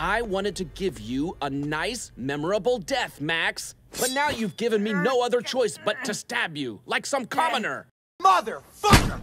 I wanted to give you a nice, memorable death, Max. But now you've given me no other choice but to stab you, like some commoner. Motherfucker!